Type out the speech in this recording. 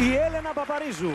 η Έλενα Παπαρίζου.